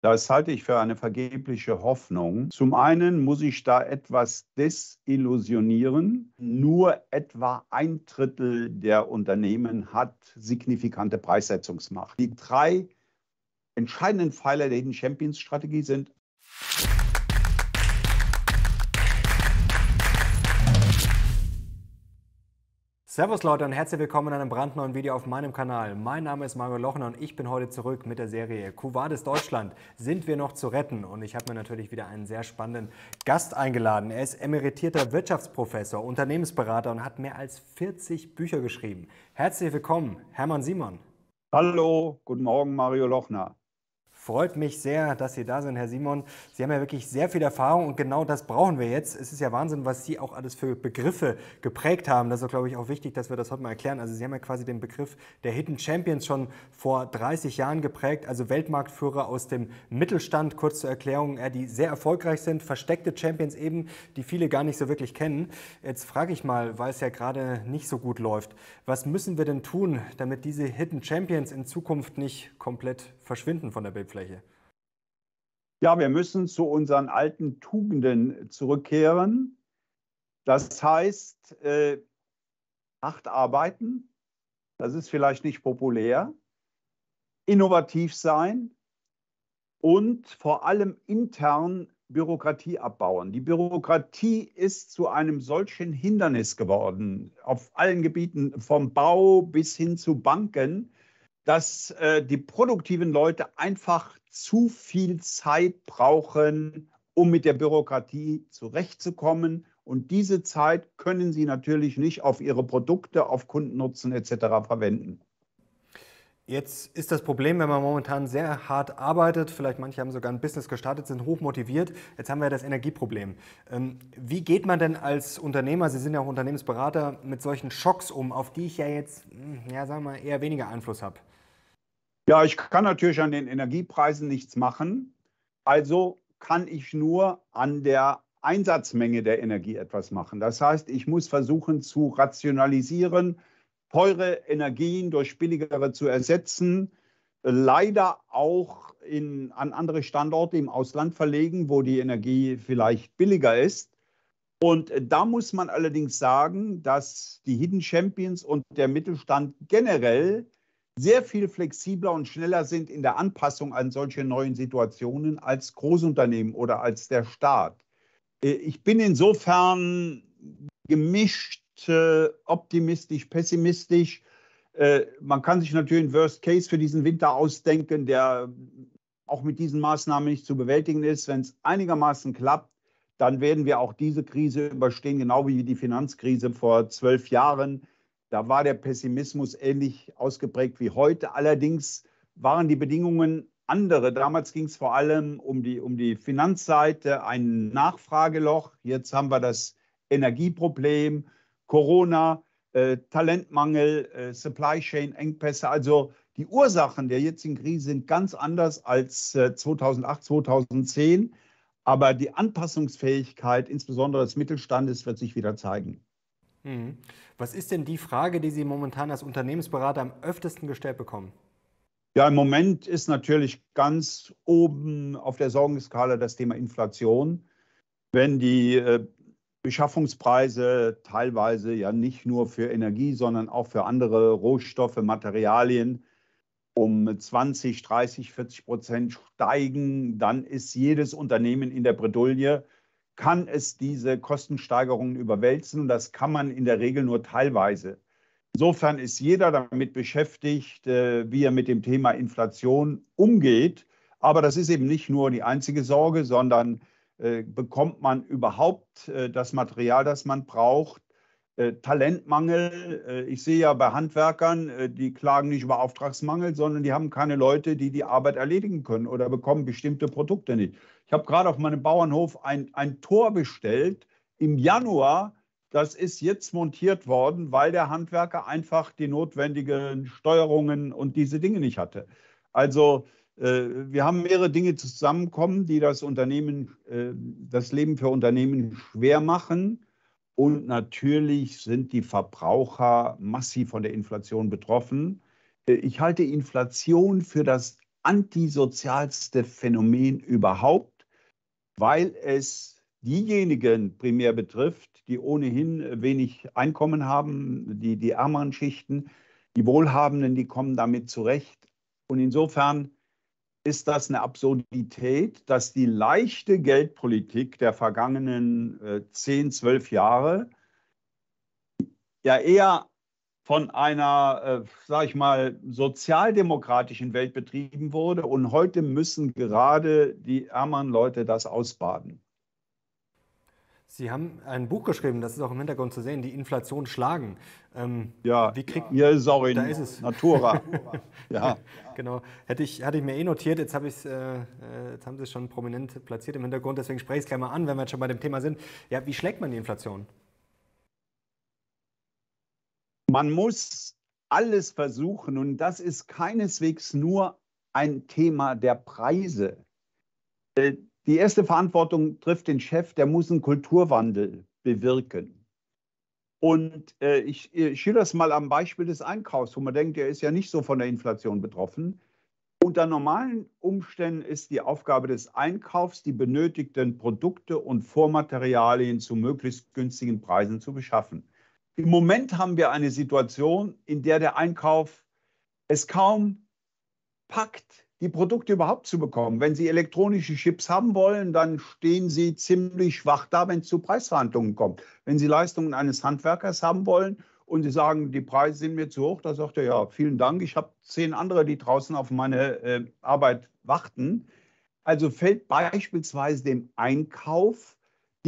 Das halte ich für eine vergebliche Hoffnung. Zum einen muss ich da etwas desillusionieren. Nur etwa ein Drittel der Unternehmen hat signifikante Preissetzungsmacht. Die drei entscheidenden Pfeiler der Hidden Champions Strategie sind Servus Leute und herzlich willkommen in einem brandneuen Video auf meinem Kanal. Mein Name ist Mario Lochner und ich bin heute zurück mit der Serie Cuvades Deutschland. Sind wir noch zu retten? Und ich habe mir natürlich wieder einen sehr spannenden Gast eingeladen. Er ist emeritierter Wirtschaftsprofessor, Unternehmensberater und hat mehr als 40 Bücher geschrieben. Herzlich willkommen, Hermann Simon. Hallo, guten Morgen, Mario Lochner. Freut mich sehr, dass Sie da sind, Herr Simon. Sie haben ja wirklich sehr viel Erfahrung und genau das brauchen wir jetzt. Es ist ja Wahnsinn, was Sie auch alles für Begriffe geprägt haben. Das ist, glaube ich, auch wichtig, dass wir das heute mal erklären. Also Sie haben ja quasi den Begriff der Hidden Champions schon vor 30 Jahren geprägt, also Weltmarktführer aus dem Mittelstand, kurz zur Erklärung, die sehr erfolgreich sind, versteckte Champions eben, die viele gar nicht so wirklich kennen. Jetzt frage ich mal, weil es ja gerade nicht so gut läuft, was müssen wir denn tun, damit diese Hidden Champions in Zukunft nicht komplett verschwinden von der Bildfläche? Ja, wir müssen zu unseren alten Tugenden zurückkehren. Das heißt, äh, hart arbeiten, das ist vielleicht nicht populär, innovativ sein und vor allem intern Bürokratie abbauen. Die Bürokratie ist zu einem solchen Hindernis geworden, auf allen Gebieten, vom Bau bis hin zu Banken, dass äh, die produktiven Leute einfach zu viel Zeit brauchen, um mit der Bürokratie zurechtzukommen. Und diese Zeit können sie natürlich nicht auf ihre Produkte, auf Kundennutzen etc. verwenden. Jetzt ist das Problem, wenn man momentan sehr hart arbeitet, vielleicht manche haben sogar ein Business gestartet, sind hoch motiviert. Jetzt haben wir das Energieproblem. Ähm, wie geht man denn als Unternehmer, Sie sind ja auch Unternehmensberater, mit solchen Schocks um, auf die ich ja jetzt, hm, ja, sagen wir mal, eher weniger Einfluss habe? Ja, ich kann natürlich an den Energiepreisen nichts machen. Also kann ich nur an der Einsatzmenge der Energie etwas machen. Das heißt, ich muss versuchen zu rationalisieren, teure Energien durch billigere zu ersetzen, leider auch in, an andere Standorte im Ausland verlegen, wo die Energie vielleicht billiger ist. Und da muss man allerdings sagen, dass die Hidden Champions und der Mittelstand generell sehr viel flexibler und schneller sind in der Anpassung an solche neuen Situationen als Großunternehmen oder als der Staat. Äh, ich bin insofern gemischt, optimistisch, pessimistisch. Äh, man kann sich natürlich einen Worst Case für diesen Winter ausdenken, der auch mit diesen Maßnahmen nicht zu bewältigen ist. Wenn es einigermaßen klappt, dann werden wir auch diese Krise überstehen, genau wie die Finanzkrise vor zwölf Jahren. Da war der Pessimismus ähnlich ausgeprägt wie heute. Allerdings waren die Bedingungen andere. Damals ging es vor allem um die, um die Finanzseite, ein Nachfrageloch. Jetzt haben wir das Energieproblem, Corona, äh, Talentmangel, äh, Supply Chain Engpässe. Also die Ursachen der jetzigen Krise sind ganz anders als äh, 2008, 2010. Aber die Anpassungsfähigkeit, insbesondere des Mittelstandes, wird sich wieder zeigen. Mhm. Was ist denn die Frage, die Sie momentan als Unternehmensberater am öftesten gestellt bekommen? Ja, im Moment ist natürlich ganz oben auf der Sorgenskala das Thema Inflation. Wenn die äh, Beschaffungspreise teilweise ja nicht nur für Energie, sondern auch für andere Rohstoffe, Materialien um 20, 30, 40 Prozent steigen, dann ist jedes Unternehmen in der Bredouille kann es diese Kostensteigerungen überwälzen das kann man in der Regel nur teilweise. Insofern ist jeder damit beschäftigt, äh, wie er mit dem Thema Inflation umgeht. Aber das ist eben nicht nur die einzige Sorge, sondern bekommt man überhaupt äh, das Material, das man braucht? Talentmangel. Ich sehe ja bei Handwerkern, die klagen nicht über Auftragsmangel, sondern die haben keine Leute, die die Arbeit erledigen können oder bekommen bestimmte Produkte nicht. Ich habe gerade auf meinem Bauernhof ein, ein Tor bestellt im Januar. Das ist jetzt montiert worden, weil der Handwerker einfach die notwendigen Steuerungen und diese Dinge nicht hatte. Also äh, wir haben mehrere Dinge zusammenkommen, die das Unternehmen, äh, das Leben für Unternehmen schwer machen. Und natürlich sind die Verbraucher massiv von der Inflation betroffen. Äh, ich halte Inflation für das antisozialste Phänomen überhaupt, weil es diejenigen primär betrifft, die ohnehin wenig Einkommen haben, die, die ärmeren Schichten, die Wohlhabenden, die kommen damit zurecht. Und insofern ist das eine Absurdität, dass die leichte Geldpolitik der vergangenen äh, 10, 12 Jahre ja eher von einer, äh, sage ich mal, sozialdemokratischen Welt betrieben wurde. Und heute müssen gerade die ärmeren Leute das ausbaden. Sie haben ein Buch geschrieben, das ist auch im Hintergrund zu sehen, die Inflation schlagen. Ähm, ja, wie kriegt, ja, sorry, da ist es. Natura. ja. Genau, hätte ich, hatte ich mir eh notiert, jetzt, habe äh, äh, jetzt haben Sie es schon prominent platziert im Hintergrund, deswegen spreche ich es gleich mal an, wenn wir jetzt schon bei dem Thema sind. Ja, wie schlägt man die Inflation? Man muss alles versuchen und das ist keineswegs nur ein Thema der Preise. Äh, die erste Verantwortung trifft den Chef, der muss einen Kulturwandel bewirken. Und äh, ich, ich schilder es mal am Beispiel des Einkaufs, wo man denkt, der ist ja nicht so von der Inflation betroffen. Unter normalen Umständen ist die Aufgabe des Einkaufs, die benötigten Produkte und Vormaterialien zu möglichst günstigen Preisen zu beschaffen. Im Moment haben wir eine Situation, in der der Einkauf es kaum packt, die Produkte überhaupt zu bekommen. Wenn Sie elektronische Chips haben wollen, dann stehen Sie ziemlich schwach da, wenn es zu Preisverhandlungen kommt. Wenn Sie Leistungen eines Handwerkers haben wollen und Sie sagen, die Preise sind mir zu hoch, da sagt er, ja, vielen Dank, ich habe zehn andere, die draußen auf meine äh, Arbeit warten. Also fällt beispielsweise dem Einkauf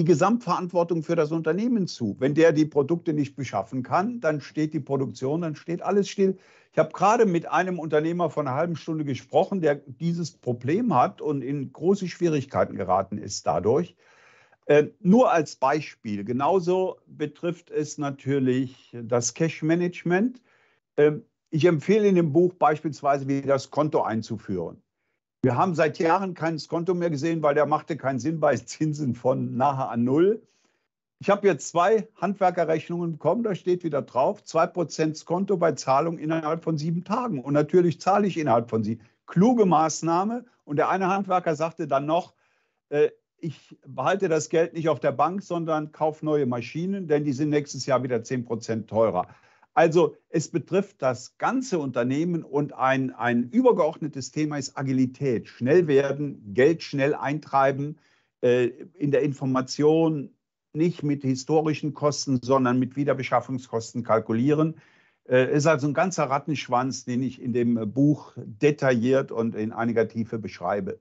die Gesamtverantwortung für das Unternehmen zu. Wenn der die Produkte nicht beschaffen kann, dann steht die Produktion, dann steht alles still. Ich habe gerade mit einem Unternehmer vor einer halben Stunde gesprochen, der dieses Problem hat und in große Schwierigkeiten geraten ist dadurch. Äh, nur als Beispiel. Genauso betrifft es natürlich das Cash-Management. Äh, ich empfehle in dem Buch beispielsweise, wie das Konto einzuführen. Wir haben seit Jahren kein Skonto mehr gesehen, weil der machte keinen Sinn bei Zinsen von nahe an Null. Ich habe jetzt zwei Handwerkerrechnungen bekommen, da steht wieder drauf, 2% Skonto bei Zahlung innerhalb von sieben Tagen. Und natürlich zahle ich innerhalb von sieben. Kluge Maßnahme. Und der eine Handwerker sagte dann noch, äh, ich behalte das Geld nicht auf der Bank, sondern kaufe neue Maschinen, denn die sind nächstes Jahr wieder 10% teurer. Also es betrifft das ganze Unternehmen und ein, ein übergeordnetes Thema ist Agilität. Schnell werden, Geld schnell eintreiben, äh, in der Information nicht mit historischen Kosten, sondern mit Wiederbeschaffungskosten kalkulieren. Äh, ist also ein ganzer Rattenschwanz, den ich in dem Buch detailliert und in einiger Tiefe beschreibe.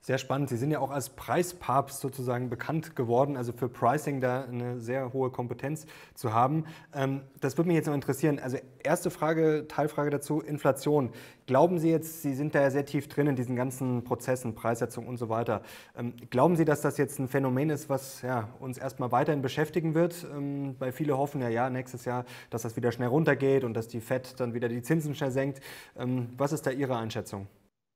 Sehr spannend. Sie sind ja auch als Preispapst sozusagen bekannt geworden, also für Pricing da eine sehr hohe Kompetenz zu haben. Ähm, das würde mich jetzt noch interessieren. Also erste Frage, Teilfrage dazu, Inflation. Glauben Sie jetzt, Sie sind da ja sehr tief drin in diesen ganzen Prozessen, Preissetzung und so weiter. Ähm, glauben Sie, dass das jetzt ein Phänomen ist, was ja, uns erstmal weiterhin beschäftigen wird? Ähm, weil viele hoffen ja, ja, nächstes Jahr, dass das wieder schnell runtergeht und dass die FED dann wieder die Zinsen schnell senkt. Was ist da Ihre Einschätzung?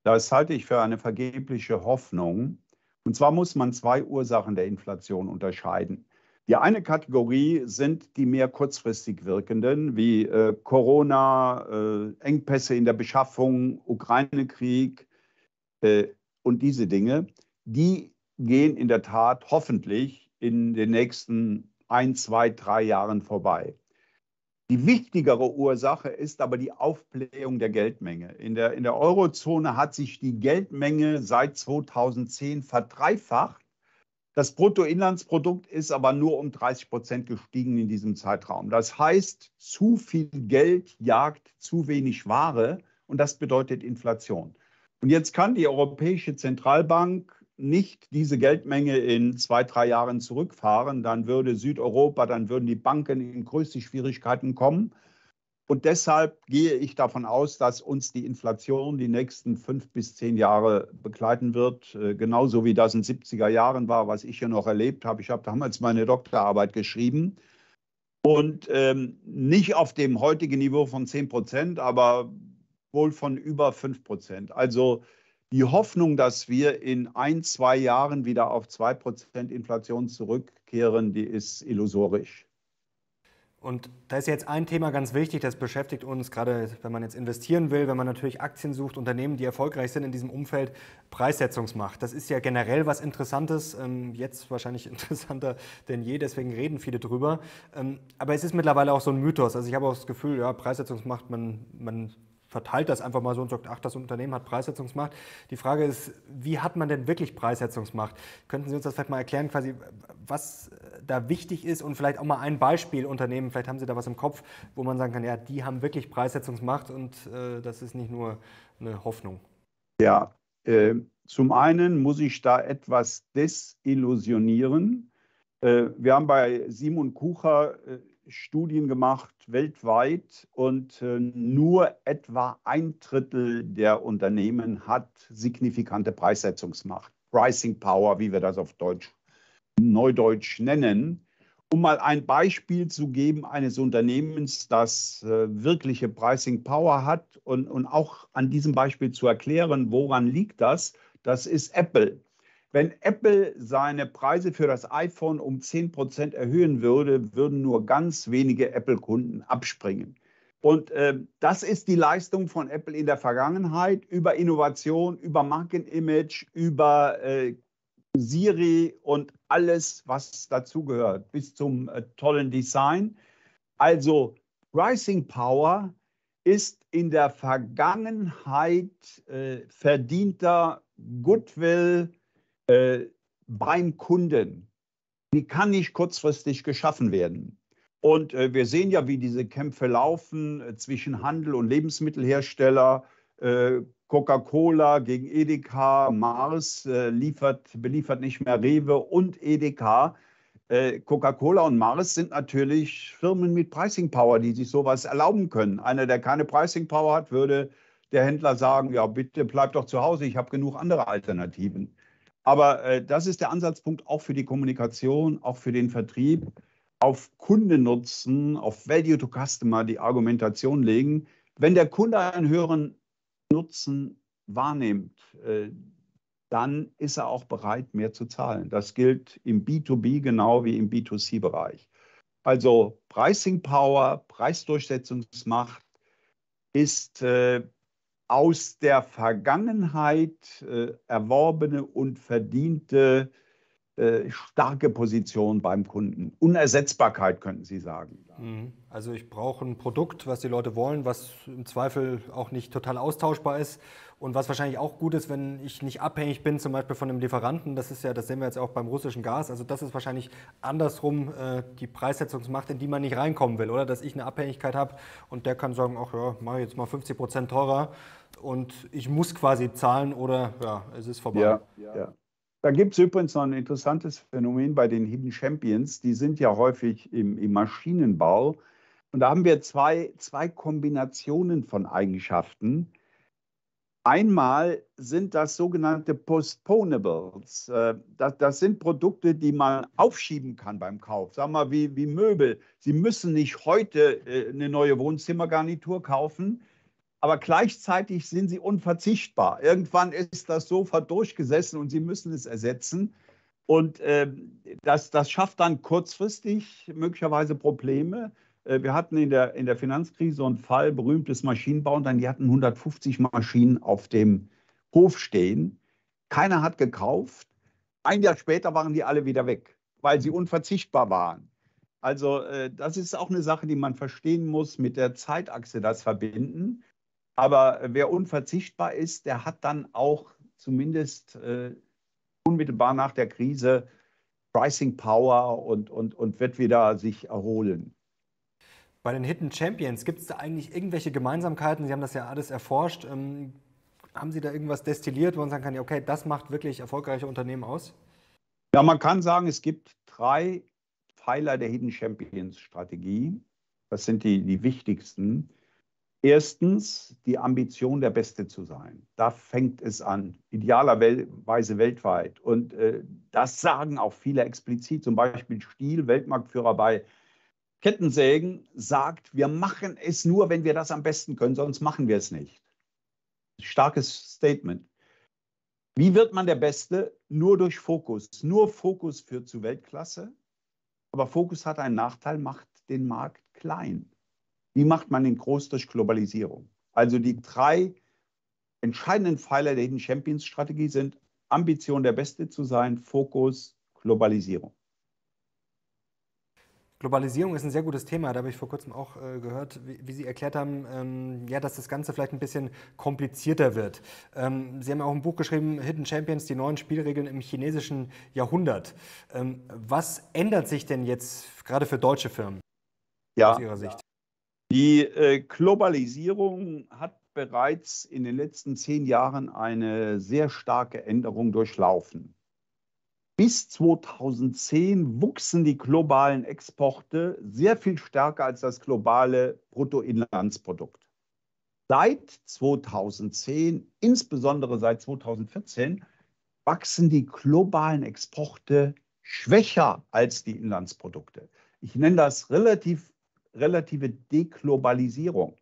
Das halte ich für eine vergebliche Hoffnung. Und zwar muss man zwei Ursachen der Inflation unterscheiden. Die eine Kategorie sind die mehr kurzfristig wirkenden, wie äh, Corona, äh, Engpässe in der Beschaffung, Ukraine-Krieg äh, und diese Dinge. Die gehen in der Tat hoffentlich in den nächsten ein, zwei, drei Jahren vorbei. Die wichtigere Ursache ist aber die Aufblähung der Geldmenge. In der, in der Eurozone hat sich die Geldmenge seit 2010 verdreifacht. Das Bruttoinlandsprodukt ist aber nur um 30 Prozent gestiegen in diesem Zeitraum. Das heißt, zu viel Geld jagt zu wenig Ware und das bedeutet Inflation. Und jetzt kann die Europäische Zentralbank nicht diese Geldmenge in zwei, drei Jahren zurückfahren, dann würde Südeuropa, dann würden die Banken in größte Schwierigkeiten kommen. Und deshalb gehe ich davon aus, dass uns die Inflation die nächsten fünf bis zehn Jahre begleiten wird, äh, genauso wie das in den 70er Jahren war, was ich hier noch erlebt habe. Ich habe damals meine Doktorarbeit geschrieben und ähm, nicht auf dem heutigen Niveau von 10 Prozent, aber wohl von über 5 Prozent. Also die Hoffnung, dass wir in ein, zwei Jahren wieder auf 2% Inflation zurückkehren, die ist illusorisch. Und da ist jetzt ein Thema ganz wichtig, das beschäftigt uns, gerade wenn man jetzt investieren will, wenn man natürlich Aktien sucht, Unternehmen, die erfolgreich sind in diesem Umfeld, Preissetzungsmacht. Das ist ja generell was Interessantes, ähm, jetzt wahrscheinlich interessanter denn je, deswegen reden viele drüber. Ähm, aber es ist mittlerweile auch so ein Mythos. Also ich habe auch das Gefühl, ja, Preissetzungsmacht, man, man verteilt das einfach mal so und sagt, ach, das Unternehmen hat Preissetzungsmacht. Die Frage ist, wie hat man denn wirklich Preissetzungsmacht? Könnten Sie uns das vielleicht mal erklären, quasi, was da wichtig ist und vielleicht auch mal ein Beispiel Unternehmen, vielleicht haben Sie da was im Kopf, wo man sagen kann, ja, die haben wirklich Preissetzungsmacht und äh, das ist nicht nur eine Hoffnung. Ja, äh, zum einen muss ich da etwas desillusionieren. Äh, wir haben bei Simon Kucher äh, Studien gemacht weltweit und äh, nur etwa ein Drittel der Unternehmen hat signifikante Preissetzungsmacht. Pricing Power, wie wir das auf Deutsch, Neudeutsch nennen. Um mal ein Beispiel zu geben eines Unternehmens, das äh, wirkliche Pricing Power hat und, und auch an diesem Beispiel zu erklären, woran liegt das, das ist Apple. Wenn Apple seine Preise für das iPhone um 10 Prozent erhöhen würde, würden nur ganz wenige Apple-Kunden abspringen. Und äh, das ist die Leistung von Apple in der Vergangenheit über Innovation, über Markenimage, über äh, Siri und alles, was dazugehört, bis zum äh, tollen Design. Also Pricing Power ist in der Vergangenheit äh, verdienter Goodwill, äh, beim Kunden, die kann nicht kurzfristig geschaffen werden. Und äh, wir sehen ja, wie diese Kämpfe laufen äh, zwischen Handel und Lebensmittelhersteller. Äh, Coca-Cola gegen Edeka, Mars äh, liefert, beliefert nicht mehr Rewe und Edeka. Äh, Coca-Cola und Mars sind natürlich Firmen mit Pricing Power, die sich sowas erlauben können. Einer, der keine Pricing Power hat, würde der Händler sagen, ja, bitte bleib doch zu Hause, ich habe genug andere Alternativen. Aber äh, das ist der Ansatzpunkt auch für die Kommunikation, auch für den Vertrieb, auf Kundennutzen, auf Value to Customer die Argumentation legen. Wenn der Kunde einen höheren Nutzen wahrnimmt, äh, dann ist er auch bereit, mehr zu zahlen. Das gilt im B2B genau wie im B2C-Bereich. Also Pricing Power, Preisdurchsetzungsmacht ist äh, aus der Vergangenheit äh, erworbene und verdiente äh, starke Position beim Kunden. Unersetzbarkeit könnten Sie sagen. Mhm. Also ich brauche ein Produkt, was die Leute wollen, was im Zweifel auch nicht total austauschbar ist und was wahrscheinlich auch gut ist, wenn ich nicht abhängig bin, zum Beispiel von einem Lieferanten. Das ist ja, das sehen wir jetzt auch beim russischen Gas. Also das ist wahrscheinlich andersrum äh, die Preissetzungsmacht, in die man nicht reinkommen will, oder? Dass ich eine Abhängigkeit habe und der kann sagen, ach ja, mache jetzt mal 50 Prozent teurer und ich muss quasi zahlen oder ja, es ist vorbei. Ja, ja. Da gibt es übrigens noch ein interessantes Phänomen bei den Hidden Champions. Die sind ja häufig im, im Maschinenbau. Und da haben wir zwei, zwei Kombinationen von Eigenschaften. Einmal sind das sogenannte Postponables. Äh, das, das, sind Produkte, die man aufschieben kann beim Kauf. Sagen wir mal wie, wie Möbel. Sie müssen nicht heute äh, eine neue Wohnzimmergarnitur kaufen, aber gleichzeitig sind sie unverzichtbar. Irgendwann ist das Sofa durchgesessen und sie müssen es ersetzen. Und äh, das, das schafft dann kurzfristig möglicherweise Probleme. Äh, wir hatten in der, in der Finanzkrise einen Fall, berühmtes Maschinenbau, die hatten 150 Maschinen auf dem Hof stehen. Keiner hat gekauft. Ein Jahr später waren die alle wieder weg, weil sie unverzichtbar waren. Also äh, das ist auch eine Sache, die man verstehen muss, mit der Zeitachse das verbinden. Aber wer unverzichtbar ist, der hat dann auch zumindest äh, unmittelbar nach der Krise Pricing Power und, und, und wird wieder sich erholen. Bei den Hidden Champions, gibt es da eigentlich irgendwelche Gemeinsamkeiten? Sie haben das ja alles erforscht. Ähm, haben Sie da irgendwas destilliert, wo man sagen kann, okay, das macht wirklich erfolgreiche Unternehmen aus? Ja, man kann sagen, es gibt drei Pfeiler der Hidden Champions Strategie. Das sind die, die wichtigsten. Erstens die Ambition, der Beste zu sein. Da fängt es an, idealerweise weltweit. Und äh, das sagen auch viele explizit. Zum Beispiel Stiel, Weltmarktführer bei Kettensägen, sagt, wir machen es nur, wenn wir das am besten können, sonst machen wir es nicht. Starkes Statement. Wie wird man der Beste? Nur durch Fokus. Nur Fokus führt zu Weltklasse. Aber Fokus hat einen Nachteil, macht den Markt klein. Wie macht man den groß durch Globalisierung? Also die drei entscheidenden Pfeiler der Hidden Champions Strategie sind Ambition, der Beste zu sein, Fokus, Globalisierung. Globalisierung ist ein sehr gutes Thema. Da habe ich vor kurzem auch äh, gehört, wie, wie, Sie erklärt haben, ähm, ja, dass das Ganze vielleicht ein bisschen komplizierter wird. Ähm, Sie haben auch ein Buch geschrieben, Hidden Champions, die neuen Spielregeln im chinesischen Jahrhundert. Ähm, was ändert sich denn jetzt gerade für deutsche Firmen ja, aus Ihrer Sicht? Die äh, Globalisierung hat bereits in den letzten zehn Jahren eine sehr starke Änderung durchlaufen. Bis 2010 wuchsen die globalen Exporte sehr viel stärker als das globale Bruttoinlandsprodukt. Seit 2010, insbesondere seit 2014, wachsen die globalen Exporte schwächer als die Inlandsprodukte. Ich nenne das relativ, relative Deglobalisierung.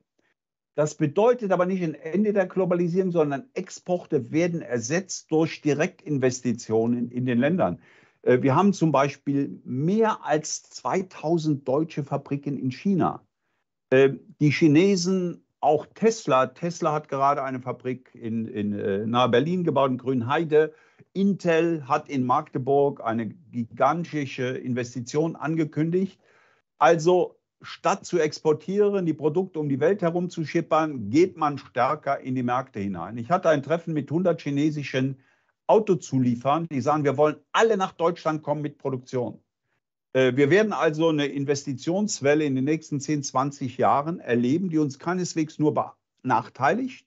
Das bedeutet aber nicht ein Ende der Globalisierung, sondern Exporte werden ersetzt durch Direktinvestitionen in den Ländern. Äh, wir haben zum Beispiel mehr als 2000 deutsche Fabriken in China. Äh, die Chinesen, auch Tesla, Tesla hat gerade eine Fabrik in, in äh, nahe Berlin gebaut, in Grünheide. Intel hat in Magdeburg eine gigantische Investition angekündigt. Also statt zu exportieren, die Produkte um die Welt herumzuschippern, geht man stärker in die Märkte hinein. Ich hatte ein Treffen mit 100 chinesischen Autozulieferern, die sagen, wir wollen alle nach Deutschland kommen mit Produktion. Äh, wir werden also eine Investitionswelle in den nächsten 10, 20 Jahren erleben, die uns keineswegs nur benachteiligt.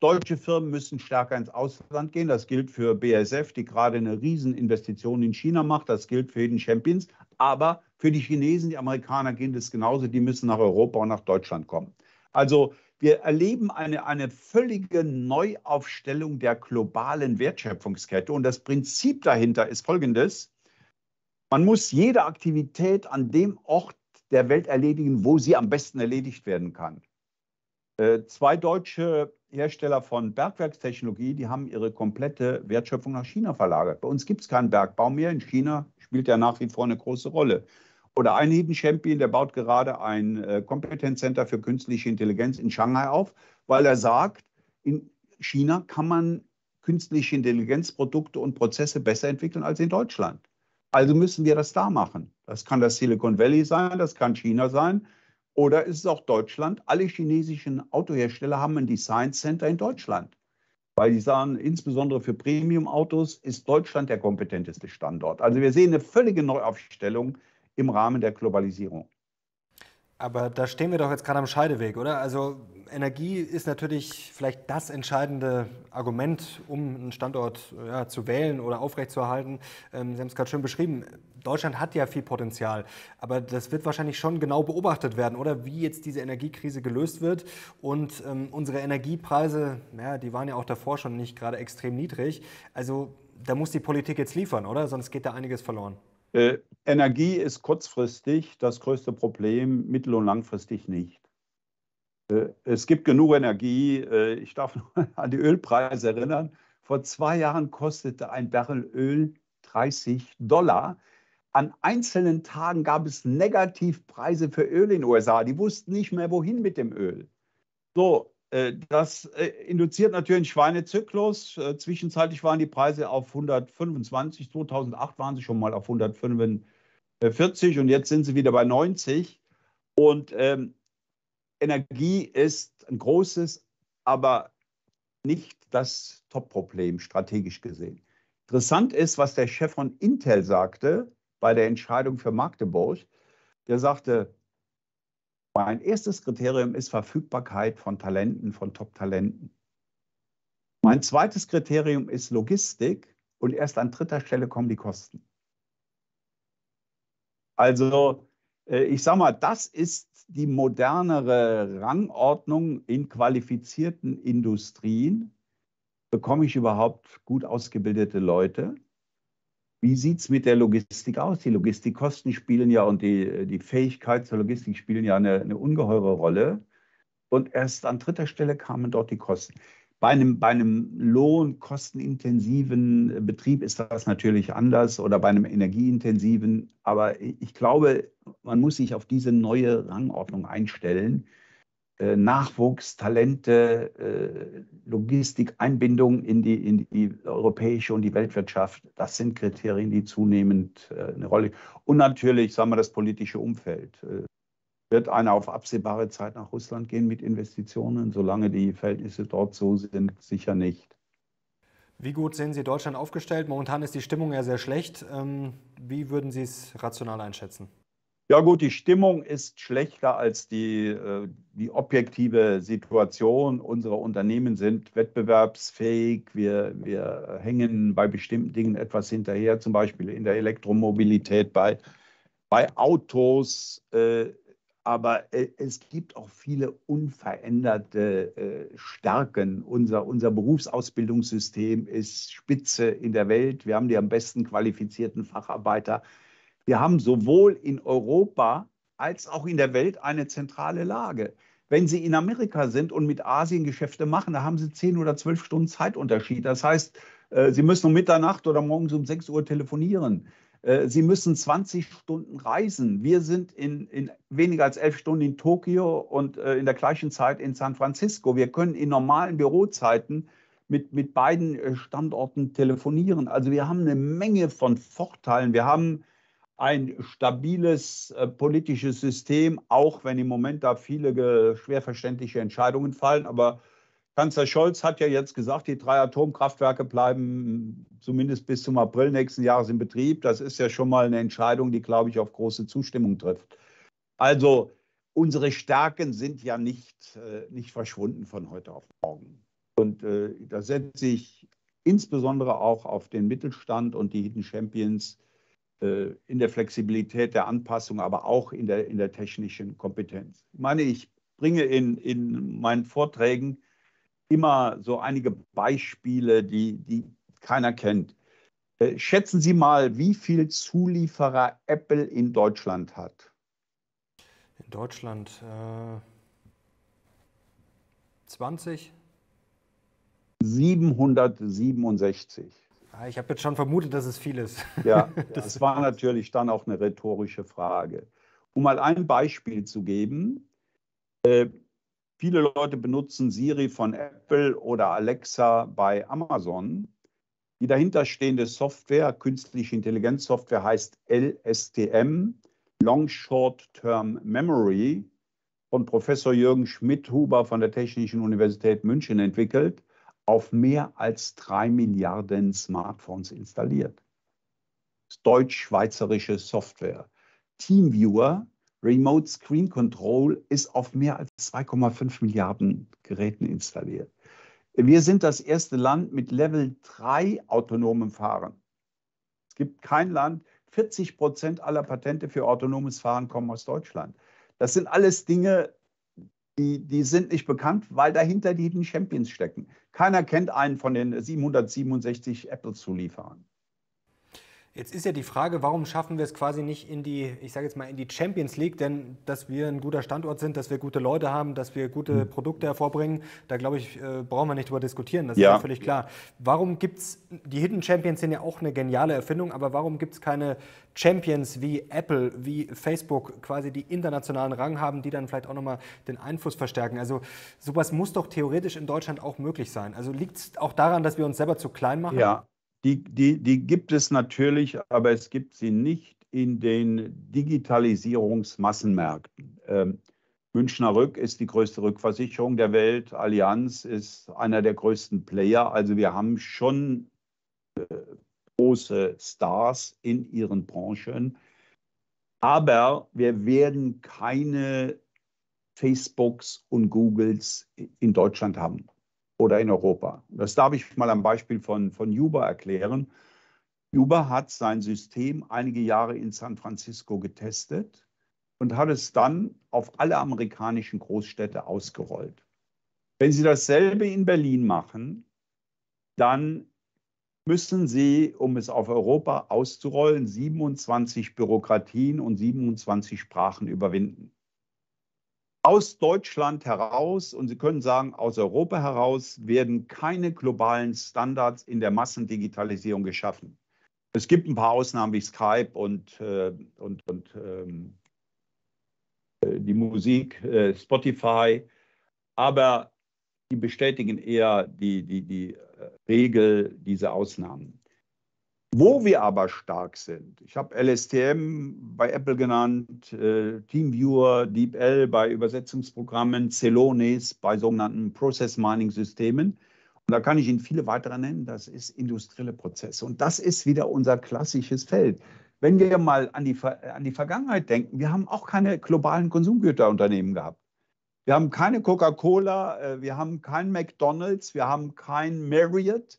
Deutsche Firmen müssen stärker ins Ausland gehen. Das gilt für BASF, die gerade eine Rieseninvestition in China macht. Das gilt für Hidden Champions. Aber für die Chinesen, die Amerikaner gilt es genauso, die müssen nach Europa und nach Deutschland kommen. Also wir erleben eine, eine völlige Neuaufstellung der globalen Wertschöpfungskette. Und das Prinzip dahinter ist folgendes. Man muss jede Aktivität an dem Ort der Welt erledigen, wo sie am besten erledigt werden kann. Äh, zwei deutsche Hersteller von Bergwerkstechnologie, die haben ihre komplette Wertschöpfung nach China verlagert. Bei uns gibt es keinen Bergbau mehr. In China spielt ja nach wie vor eine große Rolle. Oder ein Hidden Champion, der baut gerade ein äh, Kompetenzcenter für künstliche Intelligenz in Shanghai auf, weil er sagt, in China kann man künstliche Intelligenzprodukte und Prozesse besser entwickeln als in Deutschland. Also müssen wir das da machen. Das kann das Silicon Valley sein, das kann China sein oder ist es auch Deutschland. Alle chinesischen Autohersteller haben ein Design Center in Deutschland, weil die sagen, insbesondere für Premium-Autos ist Deutschland der kompetenteste Standort. Also wir sehen eine völlige Neuaufstellung im Rahmen der Globalisierung. Aber da stehen wir doch jetzt gerade am Scheideweg, oder? Also Energie ist natürlich vielleicht das entscheidende Argument, um einen Standort ja, zu wählen oder aufrechtzuerhalten. Ähm, Sie haben es gerade schön beschrieben. Deutschland hat ja viel Potenzial, aber das wird wahrscheinlich schon genau beobachtet werden, oder wie jetzt diese Energiekrise gelöst wird. Und ähm, unsere Energiepreise, ja, die waren ja auch davor schon nicht gerade extrem niedrig. Also da muss die Politik jetzt liefern, oder? Sonst geht da einiges verloren. Äh, Energie ist kurzfristig das größte Problem, mittel- und langfristig nicht. Äh, es gibt genug Energie. Äh, ich darf nur an die Ölpreise erinnern. Vor zwei Jahren kostete ein Barrel Öl 30 Dollar. An einzelnen Tagen gab es Negativpreise für Öl in den USA. Die wussten nicht mehr, wohin mit dem Öl. So, das äh, induziert natürlich einen Schweinezyklus. Äh, zwischenzeitlich waren die Preise auf 125, 2008 waren sie schon mal auf 145 und jetzt sind sie wieder bei 90. Und ähm, Energie ist ein großes, aber nicht das Top-Problem strategisch gesehen. Interessant ist, was der Chef von Intel sagte bei der Entscheidung für Magdeburg. Der sagte, mein erstes Kriterium ist Verfügbarkeit von Talenten, von Top-Talenten. Mein zweites Kriterium ist Logistik und erst an dritter Stelle kommen die Kosten. Also äh, ich sage mal, das ist die modernere Rangordnung in qualifizierten Industrien. Bekomme ich überhaupt gut ausgebildete Leute? Wie sieht es mit der Logistik aus? Die Logistikkosten spielen ja und die, die Fähigkeit zur Logistik spielen ja eine, eine ungeheure Rolle. Und erst an dritter Stelle kamen dort die Kosten. Bei einem, bei einem lohnkostenintensiven Betrieb ist das natürlich anders oder bei einem energieintensiven. Aber ich glaube, man muss sich auf diese neue Rangordnung einstellen. Äh, Nachwuchs, Talente, äh, Logistik, Einbindung in die, in die europäische und die Weltwirtschaft, das sind Kriterien, die zunehmend äh, eine Rolle. Und natürlich, sagen wir, das politische Umfeld. Wird einer auf absehbare Zeit nach Russland gehen mit Investitionen, solange die Verhältnisse dort so sind? Sicher nicht. Wie gut sehen Sie Deutschland aufgestellt? Momentan ist die Stimmung ja sehr schlecht. Ähm, wie würden Sie es rational einschätzen? Ja gut, die Stimmung ist schlechter als die, äh, die objektive Situation. Unsere Unternehmen sind wettbewerbsfähig. Wir, wir hängen bei bestimmten Dingen etwas hinterher, zum Beispiel in der Elektromobilität, bei, bei Autos. Äh, aber äh, es gibt auch viele unveränderte Stärken. Unser, unser Berufsausbildungssystem ist spitze in der Welt. Wir haben die am besten qualifizierten Facharbeiter. Wir haben sowohl in Europa als auch in der Welt eine zentrale Lage. Wenn Sie in Amerika sind und mit Asien Geschäfte machen, da haben Sie zehn oder zwölf Stunden Zeitunterschied. Das heißt, äh, Sie müssen um Mitternacht oder morgens um 6 Uhr telefonieren. Äh, Sie müssen 20 Stunden reisen. Wir sind in, in weniger als elf Stunden in Tokio und äh, in der gleichen Zeit in San Francisco. Wir können in normalen Bürozeiten mit, mit beiden Standorten telefonieren. Also wir haben eine Menge von Vorteilen. Wir haben ein stabiles äh, politisches System, auch wenn im Moment da viele schwer verständliche Entscheidungen fallen. Aber Kanzler Scholz hat ja jetzt gesagt, die drei Atomkraftwerke bleiben zumindest bis zum April nächsten Jahres in Betrieb. Das ist ja schon mal eine Entscheidung, die, glaube ich, auf große Zustimmung trifft. Also unsere Stärken sind ja nicht, äh, nicht verschwunden von heute auf morgen. Und äh, da setze ich insbesondere auch auf den Mittelstand und die Hidden Champions in der Flexibilität der Anpassung, aber auch in der, in der technischen Kompetenz. Ich meine, ich bringe in, in meinen Vorträgen immer so einige Beispiele, die, die keiner kennt. Äh, schätzen Sie mal, wie viel Zulieferer Apple in Deutschland hat. In Deutschland äh, 20? 767. Ich habe jetzt schon vermutet, dass es viel ist. Ja, das war natürlich dann auch eine rhetorische Frage. Um mal ein Beispiel zu geben, äh, viele Leute benutzen Siri von Apple oder Alexa bei Amazon. Die dahinterstehende Software, künstliche Intelligenzsoftware, heißt LSTM, Long Short Term Memory, von Professor Jürgen Schmidhuber von der Technischen Universität München entwickelt auf mehr als drei Milliarden Smartphones installiert. Deutsch-schweizerische Software. Teamviewer, Remote Screen Control ist auf mehr als 2,5 Milliarden Geräten installiert. Wir sind das erste Land mit Level 3 autonomem Fahren. Es gibt kein Land, 40 Prozent aller Patente für autonomes Fahren kommen aus Deutschland. Das sind alles Dinge, die, die sind nicht bekannt, weil dahinter die Hidden Champions stecken. Keiner kennt einen von den 767 Apple-Zulieferern. Jetzt ist ja die Frage, warum schaffen wir es quasi nicht in die, ich sage jetzt mal, in die Champions League, denn dass wir ein guter Standort sind, dass wir gute Leute haben, dass wir gute hm. Produkte hervorbringen, da glaube ich, äh, brauchen wir nicht drüber diskutieren, das ja. ist ja völlig klar. Warum gibt es, die Hidden Champions sind ja auch eine geniale Erfindung, aber warum gibt es keine Champions wie Apple, wie Facebook, quasi die internationalen Rang haben, die dann vielleicht auch nochmal den Einfluss verstärken? Also sowas muss doch theoretisch in Deutschland auch möglich sein. Also liegt es auch daran, dass wir uns selber zu klein machen? Ja, die, die, die gibt es natürlich, aber es gibt sie nicht in den Digitalisierungsmassenmärkten. Ähm, Münchner Rück ist die größte Rückversicherung der Welt. Allianz ist einer der größten Player. Also wir haben schon äh, große Stars in ihren Branchen. Aber wir werden keine Facebooks und Googles in Deutschland haben oder in Europa. Das darf ich mal am Beispiel von, von Uber erklären. Uber hat sein System einige Jahre in San Francisco getestet und hat es dann auf alle amerikanischen Großstädte ausgerollt. Wenn Sie dasselbe in Berlin machen, dann müssen Sie, um es auf Europa auszurollen, 27 Bürokratien und 27 Sprachen überwinden aus Deutschland heraus und Sie können sagen, aus Europa heraus werden keine globalen Standards in der Massendigitalisierung geschaffen. Es gibt ein paar Ausnahmen wie Skype und, äh, und, und ähm, äh, die Musik, äh, Spotify, aber die bestätigen eher die, die, die Regel, diese Ausnahmen. Wo wir aber stark sind, ich habe LSTM bei Apple genannt, äh, TeamViewer, DeepL bei Übersetzungsprogrammen, Celonis bei sogenannten Process Mining Systemen. Und da kann ich Ihnen viele weitere nennen. Das ist industrielle Prozesse. Und das ist wieder unser klassisches Feld. Wenn wir mal an die, an die Vergangenheit denken, wir haben auch keine globalen Konsumgüterunternehmen gehabt. Wir haben keine Coca-Cola, äh, wir haben kein McDonald's, wir haben kein Marriott.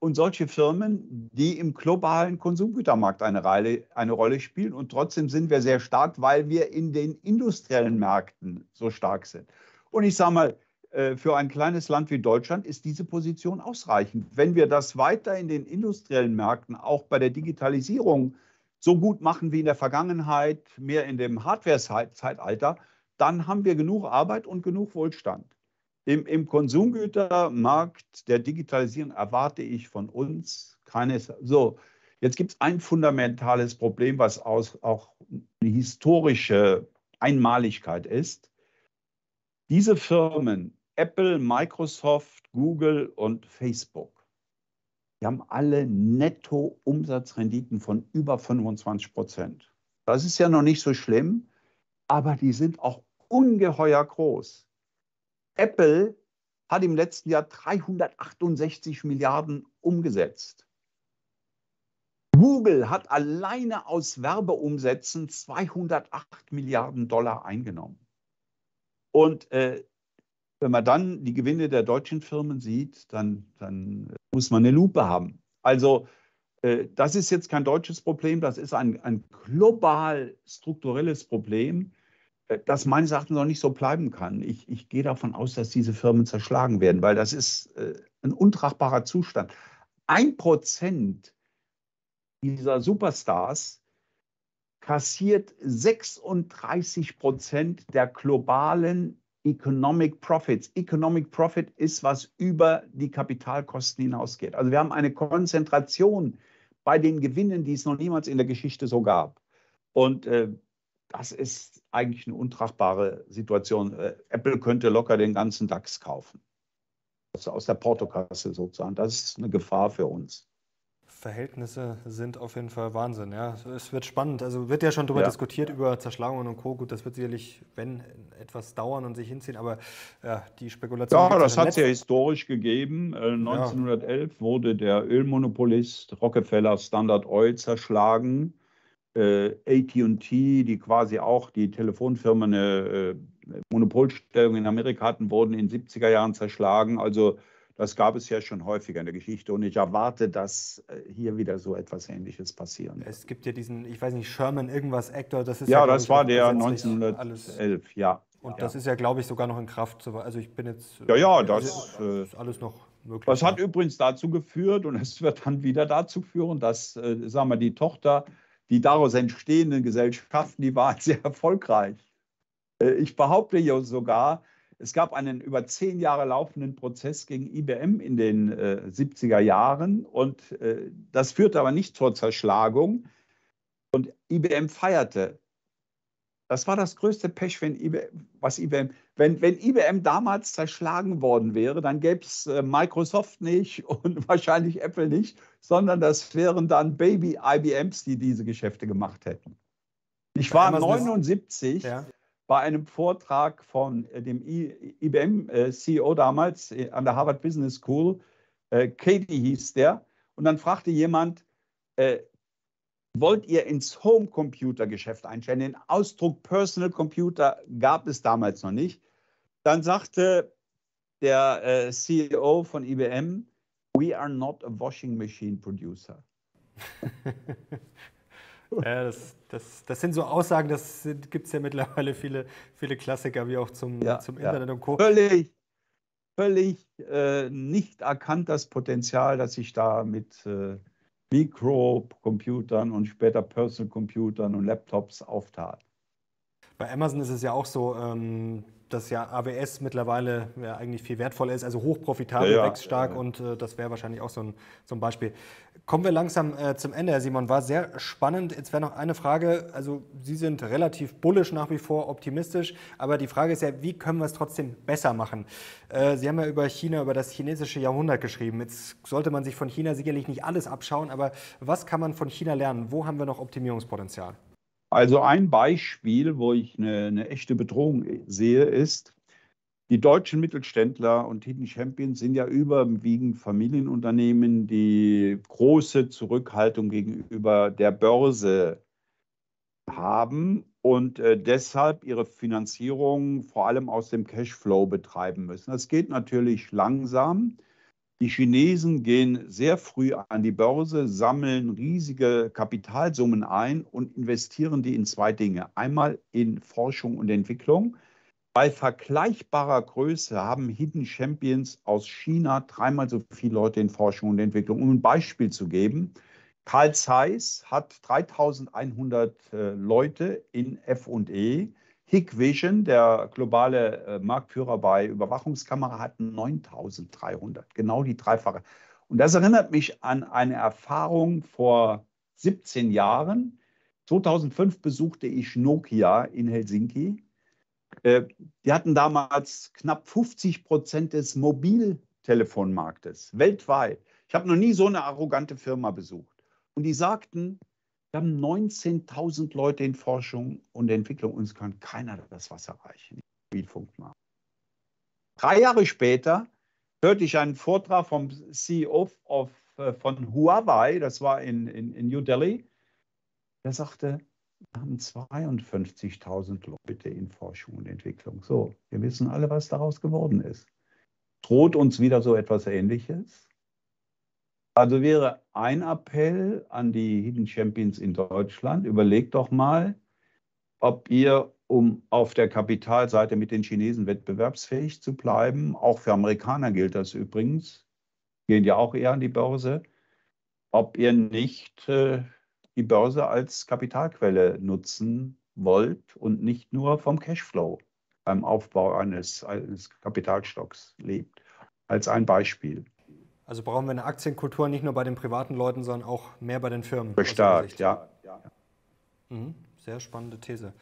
Und solche Firmen, die im globalen Konsumgütermarkt eine, Rolle, eine Rolle spielen. Und trotzdem sind wir sehr stark, weil wir in den industriellen Märkten so stark sind. Und ich sage mal, äh, für ein kleines Land wie Deutschland ist diese Position ausreichend. Wenn wir das weiter in den industriellen Märkten, auch bei der Digitalisierung, so gut machen wie in der Vergangenheit, mehr in dem Hardware-Zeitalter, dann haben wir genug Arbeit und genug Wohlstand. Im, Im, Konsumgütermarkt der Digitalisierung erwarte ich von uns keines. So, jetzt gibt es ein fundamentales Problem, was aus, auch eine historische Einmaligkeit ist. Diese Firmen, Apple, Microsoft, Google und Facebook, die haben alle Netto-Umsatzrenditen von über 25 Prozent. Das ist ja noch nicht so schlimm, aber die sind auch ungeheuer groß. Apple hat im letzten Jahr 368 Milliarden umgesetzt. Google hat alleine aus Werbeumsätzen 208 Milliarden Dollar eingenommen. Und äh, wenn man dann die Gewinne der deutschen Firmen sieht, dann, dann muss man eine Lupe haben. Also äh, das ist jetzt kein deutsches Problem, das ist ein, ein global strukturelles Problem. Äh, das meines Erachtens noch nicht so bleiben kann. Ich, ich gehe davon aus, dass diese Firmen zerschlagen werden, weil das ist äh, ein untragbarer Zustand. Ein Prozent dieser Superstars kassiert 36 Prozent der globalen Economic Profits. Economic Profit ist, was über die Kapitalkosten hinausgeht. Also wir haben eine Konzentration bei den Gewinnen, die es noch niemals in der Geschichte so gab. Und äh, das ist eigentlich eine untragbare Situation. Äh, Apple könnte locker den ganzen DAX kaufen. Also aus der Portokasse sozusagen. Das ist eine Gefahr für uns. Verhältnisse sind auf jeden Fall Wahnsinn. Ja, es wird spannend. Also wird ja schon darüber ja. diskutiert über Zerschlagungen und Co. Gut, das wird sicherlich, wenn etwas dauern und sich hinziehen. Aber ja, die Spekulation. Ja, das hat es ja historisch gegeben. 1911 ja. wurde der Ölmonopolist Rockefeller Standard Oil zerschlagen äh, ATT, die quasi auch die Telefonfirmen eine äh, Monopolstellung in Amerika hatten, wurden in den 70er Jahren zerschlagen. Also das gab es ja schon häufiger in der Geschichte und ich erwarte, dass äh, hier wieder so etwas Ähnliches passieren. Es gibt ja diesen, ich weiß nicht, Sherman irgendwas Actor, das ist ja. Ja, das war der 1911, ja. Und ja. das ist ja, glaube ich, sogar noch in Kraft. Also ich bin jetzt. Ja, ja, das also, ist alles noch möglich. Das hat übrigens dazu geführt und es wird dann wieder dazu führen, dass, äh, sagen wir, die Tochter die daraus entstehenden Gesellschaften, die waren sehr erfolgreich. Äh, ich behaupte ja sogar, es gab einen über zehn Jahre laufenden Prozess gegen IBM in den äh, 70er Jahren und äh, das führte aber nicht zur Zerschlagung. Und IBM feierte das war das größte Pech, wenn IBM, was IBM, wenn, wenn IBM damals zerschlagen worden wäre, dann gäbe es äh, Microsoft nicht und wahrscheinlich Apple nicht, sondern das wären dann Baby IBMs, die diese Geschäfte gemacht hätten. Ich war 79 ja. bei einem Vortrag von äh, dem IBM-CEO äh, damals an der Harvard Business School, Katie hieß der, und dann fragte jemand, wollt ihr ins Home-Computer-Geschäft einsteigen? Den Ausdruck Personal Computer gab es damals noch nicht. Dann sagte der äh, CEO von IBM, we are not a washing machine producer. ja, das, das, das, sind so Aussagen, das gibt es ja mittlerweile viele, viele Klassiker, wie auch zum, ja, zum Internet ja. und Co. Völlig, völlig äh, nicht erkannt das Potenzial, das sich da mit äh, Mikrocomputern und später Personal Computern und Laptops auftat. Bei Amazon ist es ja auch so, ähm, dass ja AWS mittlerweile ja eigentlich viel wertvoller ist, also hochprofitabel, ja, wächst stark und äh, das wäre wahrscheinlich auch so ein, so ein Beispiel. Kommen wir langsam äh, zum Ende, Herr Simon. War sehr spannend. Jetzt wäre noch eine Frage. Also Sie sind relativ bullisch nach wie vor, optimistisch, aber die Frage ist ja, wie können wir es trotzdem besser machen? Äh, Sie haben ja über China, über das chinesische Jahrhundert geschrieben. Jetzt sollte man sich von China sicherlich nicht alles abschauen, aber was kann man von China lernen? Wo haben wir noch Optimierungspotenzial? Also ein Beispiel, wo ich eine, eine echte Bedrohung sehe, ist, die deutschen Mittelständler und Hidden Champions sind ja überwiegend Familienunternehmen, die große Zurückhaltung gegenüber der Börse haben und äh, deshalb ihre Finanzierung vor allem aus dem Cashflow betreiben müssen. Das geht natürlich langsam. Die Chinesen gehen sehr früh an die Börse, sammeln riesige Kapitalsummen ein und investieren die in zwei Dinge. Einmal in Forschung und Entwicklung. Bei vergleichbarer Größe haben Hidden Champions aus China dreimal so viele Leute in Forschung und Entwicklung. Um ein Beispiel zu geben, Carl Zeiss hat 3100 äh, Leute in FE. Hikvision, der globale äh, Marktführer bei Überwachungskamera, hat 9300, genau die dreifache. Und das erinnert mich an eine Erfahrung vor 17 Jahren. 2005 besuchte ich Nokia in Helsinki. Äh, die hatten damals knapp 50 Prozent des Mobiltelefonmarktes weltweit. Ich habe noch nie so eine arrogante Firma besucht. Und die sagten, wir haben 19.000 Leute in Forschung und Entwicklung. Uns kann keiner das Wasser reichen. Mobilfunkmarkt. Drei Jahre später hörte ich einen Vortrag vom CEO of, äh, von Huawei, das war in, in, in New Delhi. Der sagte, wir haben 52.000 Leute in Forschung und Entwicklung. So, wir wissen alle, was daraus geworden ist. Droht uns wieder so etwas Ähnliches? Also wäre ein Appell an die Hidden Champions in Deutschland, überlegt doch mal, ob ihr, um auf der Kapitalseite mit den Chinesen wettbewerbsfähig zu bleiben, auch für Amerikaner gilt das übrigens, gehen ja auch eher an die Börse, ob ihr nicht äh, die Börse als Kapitalquelle nutzen wollt und nicht nur vom Cashflow beim Aufbau eines, eines Kapitalstocks lebt. Als ein Beispiel. Also brauchen wir eine Aktienkultur nicht nur bei den privaten Leuten, sondern auch mehr bei den Firmen. Bestärkt, ja. Mhm, sehr spannende These.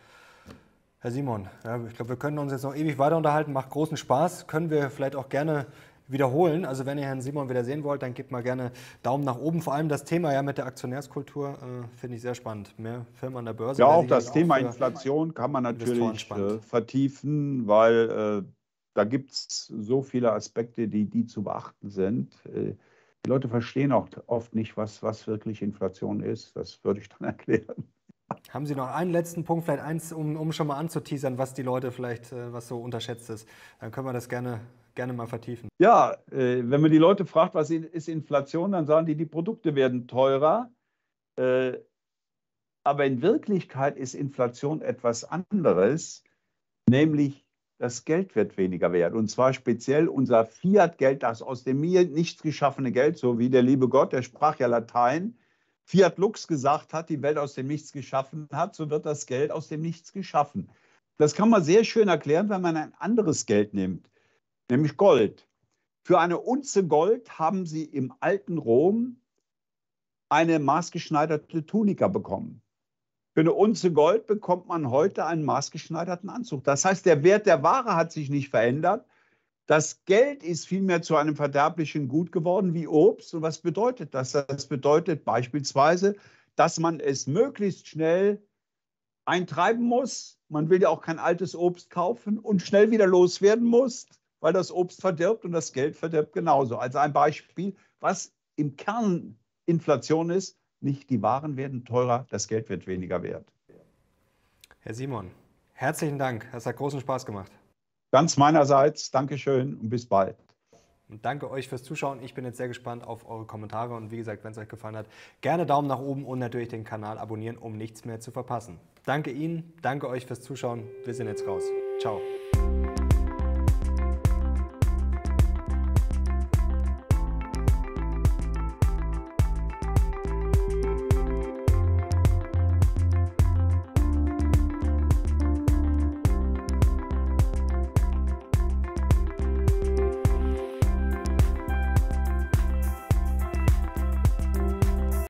Herr Simon, ja, ich glaube, wir können uns jetzt noch ewig weiter unterhalten. Macht großen Spaß. Können wir vielleicht auch gerne wiederholen. Also wenn ihr Herrn Simon wieder sehen wollt, dann gebt mal gerne Daumen nach oben. Vor allem das Thema ja mit der Aktionärskultur äh, finde ich sehr spannend. Mehr Firmen an der Börse. Ja, auch das Thema Inflation kann man natürlich äh, vertiefen, weil äh, da gibt es so viele Aspekte, die, die zu beachten sind. Äh, die Leute verstehen auch oft nicht, was, was wirklich Inflation ist. Das würde ich dann erklären. Haben Sie noch einen letzten Punkt, vielleicht eins, um, um schon mal anzuteasern, was die Leute vielleicht, äh, was so unterschätzt ist? Dann können wir das gerne, gerne mal vertiefen. Ja, äh, wenn man die Leute fragt, was ist Inflation, dann sagen die, die Produkte werden teurer. aber in Wirklichkeit ist Inflation etwas anderes, nämlich das Geld wird weniger wert. Und zwar speziell unser Fiat-Geld, das aus dem mir nichts geschaffene Geld, so wie der liebe Gott, der sprach ja Latein, Fiat Lux gesagt hat, die Welt aus dem Nichts geschaffen hat, so wird das Geld aus dem Nichts geschaffen. Das kann man sehr schön erklären, wenn man ein anderes Geld nimmt, nämlich Gold. Für eine Unze Gold haben sie im alten Rom eine maßgeschneiderte Tunika bekommen. Für eine Unze Gold bekommt man heute einen maßgeschneiderten Anzug. Das heißt, der Wert der Ware hat sich nicht verändert. Das Geld ist vielmehr zu einem verderblichen Gut geworden wie Obst. Und was bedeutet das? Das bedeutet beispielsweise, dass man es möglichst schnell eintreiben muss. Man will ja auch kein altes Obst kaufen und schnell wieder loswerden muss, weil das Obst verdirbt und das Geld verdirbt genauso. Also ein Beispiel, was im Kern Inflation ist, nicht die Waren werden teurer, das Geld wird weniger wert. Herr Simon, herzlichen Dank. Es hat großen Spaß gemacht. Ganz meinerseits, Dankeschön und bis bald. Und danke euch fürs Zuschauen. Ich bin jetzt sehr gespannt auf eure Kommentare und wie gesagt, wenn es euch gefallen hat, gerne Daumen nach oben und natürlich den Kanal abonnieren, um nichts mehr zu verpassen. Danke Ihnen, danke euch fürs Zuschauen. Wir sind jetzt raus. Ciao.